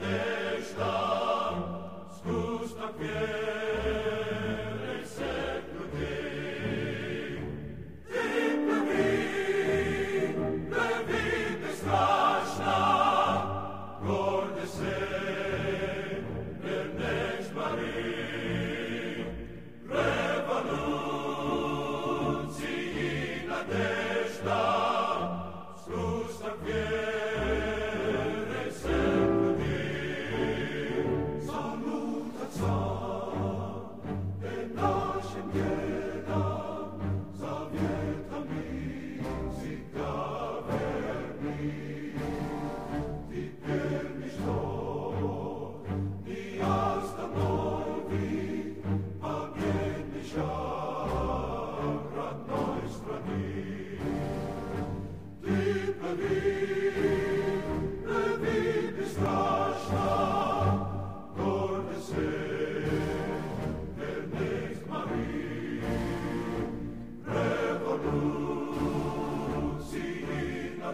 nadežda.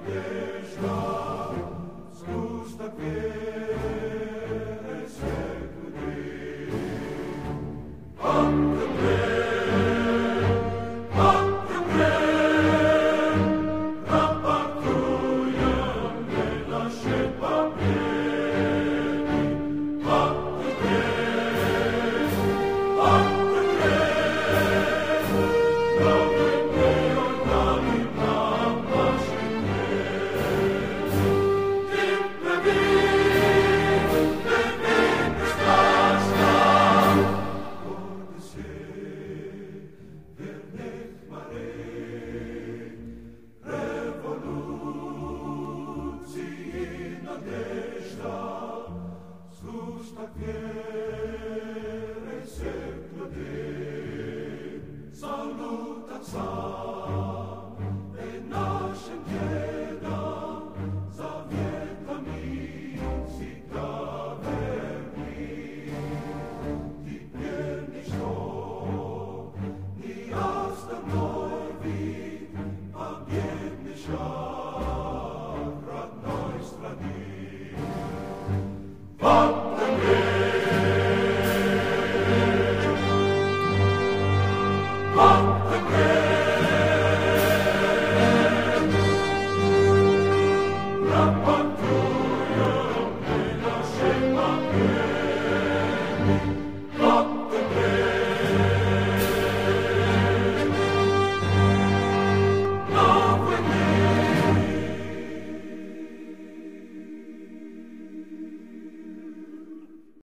Tak upon